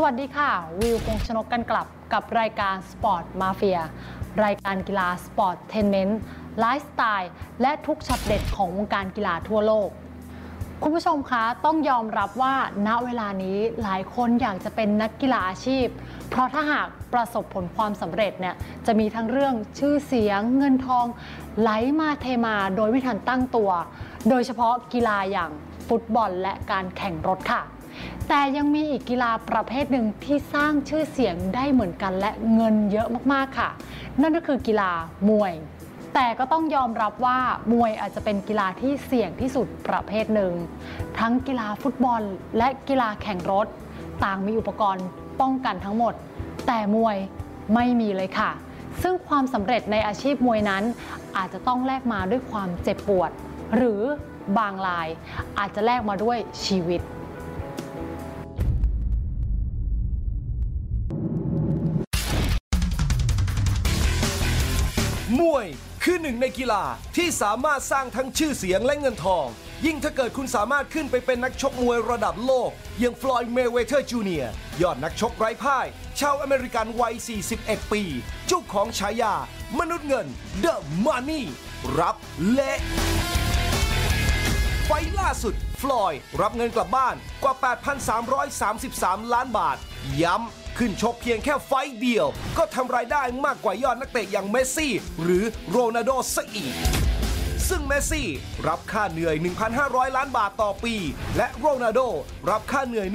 สวัสดีค่ะ วิวพงชนกกันกลับกับรายการ Sport Mafia รายการกีฬา sportainment ไลฟ์สไตล์และทุกช็อตเด็ดของวงการกีฬาทั่วโลก คุณผู้ชมคะต้องยอมรับว่าณเวลานี้หลายคนอยากจะเป็นนักกีฬาอาชีพ เพราะถ้าหากประสบผลความสำเร็จเนี่ยจะมีทั้งเรื่องชื่อเสียงเงินทอง ไหลมาเทมาโดยไม่ทันตั้งตัว โดยเฉพาะกีฬาอย่างฟุตบอลและการแข่งรถค่ะ แต่ยังมีอีกกีฬาประเภทหนึ่งที่สร้างชื่อเสียงได้เหมือนกันและเงินเยอะมากๆค่ะ นั่นก็คือกีฬามวย แต่ก็ต้องยอมรับว่ามวยอาจจะเป็นกีฬาที่เสี่ยงที่สุดประเภทหนึ่ง ทั้งกีฬาฟุตบอลและกีฬาแข่งรถ ต่างมีอุปกรณ์ป้องกันทั้งหมด แต่มวยไม่มีเลยค่ะ ซึ่งความสำเร็จในอาชีพมวยนั้น อาจจะต้องแลกมาด้วยความเจ็บปวด หรือบางรายอาจจะแลกมาด้วยชีวิต มวยคือหนึ่งในกีฬาที่สามารถสร้างทั้งชื่อเสียงและเงินทอง ยิ่งถ้าเกิดคุณสามารถขึ้นไปเป็นนักชกมวยระดับโลก อย่างฟลอยด์เมย์เวเธอร์จูเนียร์ยอดนักชกไร้พ่าย ชาวอเมริกันวัย 41 ปีเจ้าของฉายา มนุษย์เงินเดอะมันนี่รับเละ ไฟล่าสุด ฟลอยรับเงินกลับบ้านกว่า 8,333 ล้านบาท ย้ำ ขึ้นชกเพียงแค่ไฟเดียว ก็ทำรายได้มากกว่ายอดนักเตะอย่างเมสซี่ หรือโรนัลโดซะอีกซึ่งเมสซี่รับค่าเหนื่อย 1,500 ล้านบาทต่อปี และโรนัลโดรับค่าเหนื่อย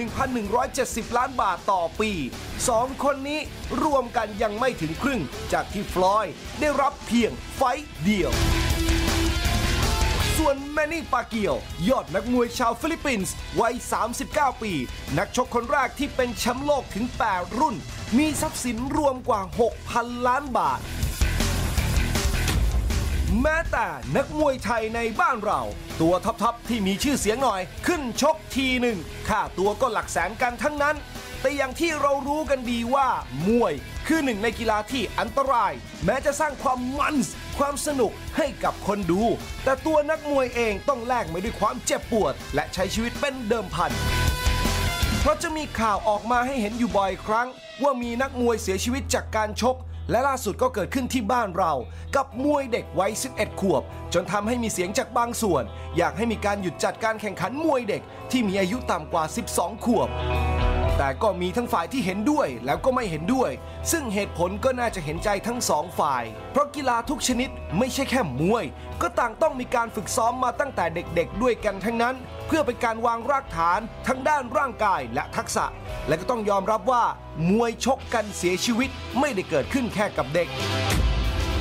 1,170 ล้านบาทต่อปีสองคนนี้รวมกันยังไม่ถึงครึ่ง จากที่ฟลอยด์ได้รับเพียงไฟต์เดียว ส่วนแมนนี่ปาเกียว ยอดนักมวยชาวฟิลิปปินส์วัย 39 ปี นักชกคนแรกที่เป็นแชมป์โลกถึง 8 รุ่น มีทรัพย์สินรวมกว่า 6,000 ล้านบาท แม้แต่นักมวยไทยในบ้านเรา ตัวท็อปๆที่มีชื่อเสียงหน่อย ขึ้นชกทีหนึ่งค่าตัวก็หลักแสนกันทั้งนั้น แต่อย่างที่เรารู้กันดีว่ามวยคือหนึ่งในกีฬาที่อันตราย แม้จะสร้างความมันส์ความสนุกให้กับคนดู แต่ตัวนักมวยเองต้องแลกมาด้วยความเจ็บปวด และใช้ชีวิตเป็นเดิมพันเพราะจะมีข่าวออกมาให้เห็นอยู่บ่อยครั้ง ว่ามีนักมวยเสียชีวิตจากการชก และล่าสุดก็เกิดขึ้นที่บ้านเรา กับมวยเด็กวัย 11 ขวบ จนทำให้มีเสียงจากบางส่วน อยากให้มีการหยุดจัดการแข่งขันมวยเด็กที่มีอายุต่ำกว่า 12 ขวบ แต่ก็มีทั้งฝ่ายที่เห็นด้วยแล้วก็ไม่เห็นด้วย ซึ่งเหตุผลก็น่าจะเห็นใจทั้งสองฝ่าย เพราะกีฬาทุกชนิดไม่ใช่แค่มวย ก็ต่างต้องมีการฝึกซ้อมมาตั้งแต่เด็กๆ ด้วยกันทั้งนั้น เพื่อเป็นการวางรากฐานทั้งด้านร่างกายและทักษะ และก็ต้องยอมรับว่า มวยชกกันเสียชีวิตไม่ได้เกิดขึ้นแค่กับเด็ก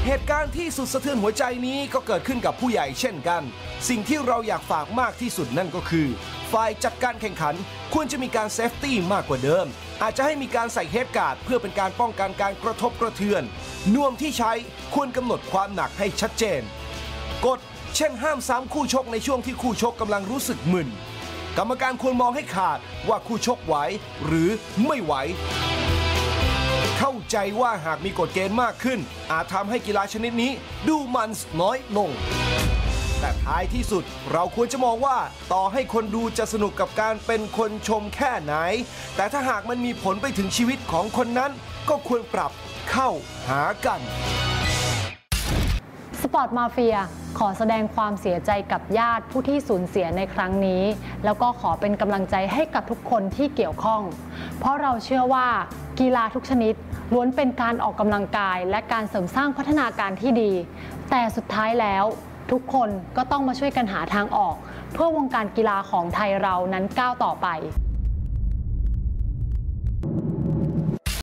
เหตุการณ์ที่สุดสะเทือนหัวใจนี้ก็เกิดขึ้นกับผู้ใหญ่เช่นกัน สิ่งที่เราอยากฝากมากที่สุดนั่นก็คือ ฝ่ายจัดการแข่งขัน ควรจะมีการ safety มากกว่าเดิม อาจจะให้มีการใส่ head guard เพื่อเป็นการป้องกันการกระทบกระเทือน นวมที่ใช้ควรกำหนดความหนักให้ชัดเจน กฎเช่นห้ามซ้ำคู่ชกในช่วงที่คู่ชกกำลังรู้สึกมึน กรรมการควรมองให้ขาดว่าคู่ชกไหวหรือไม่ไหว เข้าใจว่าหากมีกฎเกณฑ์มากขึ้น อาจทำให้กีฬาชนิดนี้ดูมันน้อยลง แต่ท้ายที่สุดเราควรจะมองว่าต่อให้คนดูจะสนุกกับการเป็นคนชมแค่ไหน แต่ถ้าหากมันมีผลไปถึงชีวิตของคนนั้น ก็ควรปรับเข้าหากัน สปอร์ตมาเฟียขอแสดงความเสียใจกับญาติผู้ที่สูญเสียในครั้งนี้ แล้วก็ขอเป็นกำลังใจให้กับทุกคนที่เกี่ยวข้อง เพราะเราเชื่อว่ากีฬาทุกชนิดล้วนเป็นการออกกำลังกายและการเสริมสร้างพัฒนาการที่ดี แต่สุดท้ายแล้ว ทุกคนก็ต้องมาช่วยกันหาทางออก เพื่อวงการกีฬาของไทยเรานั้นก้าวต่อไป